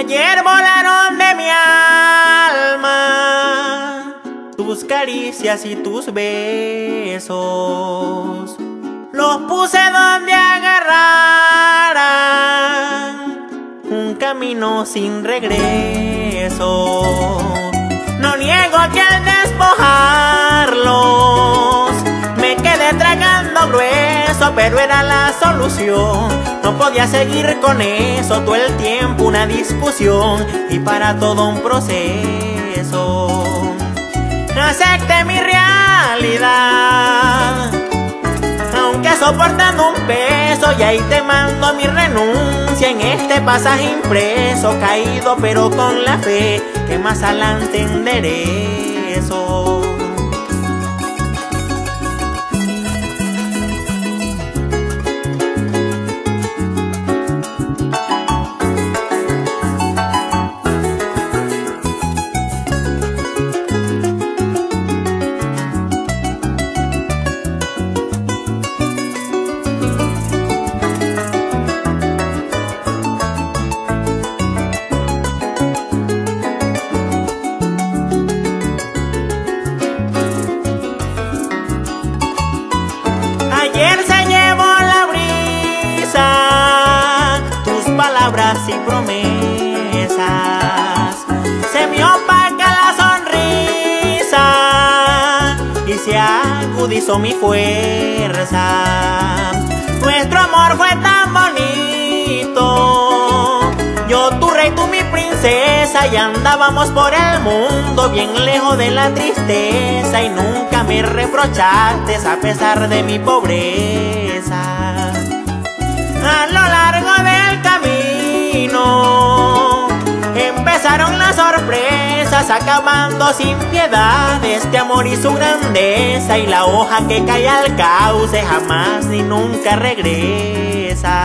Ayer volaron de mi alma tus caricias y tus besos. Los puse donde agarraran un camino sin regreso. No niego que al despojarlos me quedé tragando grueso, pero era la solución. Podía seguir con eso todo el tiempo, una discusión y para todo un proceso. No acepte mi realidad, aunque soportando un peso, y ahí te mando mi renuncia en este pasaje impreso, caído pero con la fe que más adelante enderezo. Y promesas. Se me opaca la sonrisa y se agudizó mi fuerza. Nuestro amor fue tan bonito. Yo tu rey, tú mi princesa y andábamos por el mundo bien lejos de la tristeza y nunca me reprochaste a pesar de mi pobreza. Las sorpresas acabando sin piedad este amor y su grandeza y la hoja que cae al cauce jamás ni nunca regresa.